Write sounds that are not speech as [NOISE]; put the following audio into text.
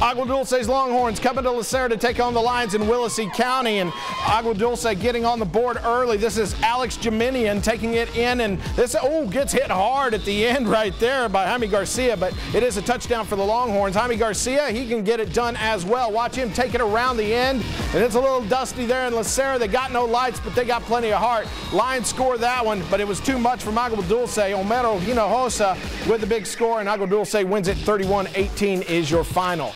Agua Dulce's Longhorns coming to Lasara to take on the Lions in Willacy County, and Agua Dulce getting on the board early. This is Alex Jaminian taking it in, and this, oh, gets hit hard at the [LAUGHS] end right there by Jaime Garcia, but it is a touchdown for the Longhorns. Jaime Garcia, he can get it done as well. Watch him take it around the end, and it's a little dusty there in Lasara. They got no lights, but they got plenty of heart. Lions score that one, but it was too much for Agua Dulce. Homero Hinojosa with the big score, and Agua Dulce wins it 31-18 is your final.